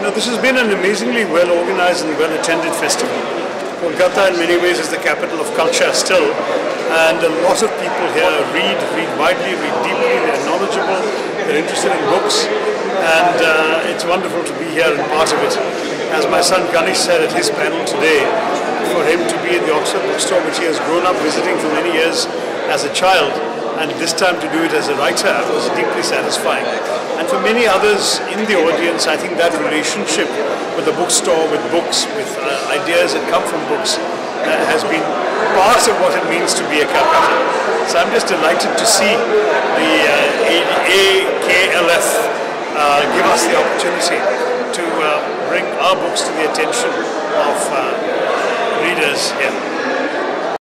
Now, this has been an amazingly well organized and well attended festival. Kolkata, in many ways, is the capital of culture still, and a lot of people here read, read widely, read deeply, they're knowledgeable, they're interested in books, and uh, it's wonderful to be here and part of it. As my son Kanishk said at his panel today, for him to be at the Oxford bookstore, which he has grown up visiting for many years as a child, and this time to do it as a writer was deeply satisfying. And for many others in the audience, I think that relationship with the bookstore, with books, with uh, ideas that come from books, uh, has been part of what it means to be a Calcutta. So I'm just delighted to see the uh, AKLF uh, give us the opportunity to uh, bring our books to the attention of uh, readers here.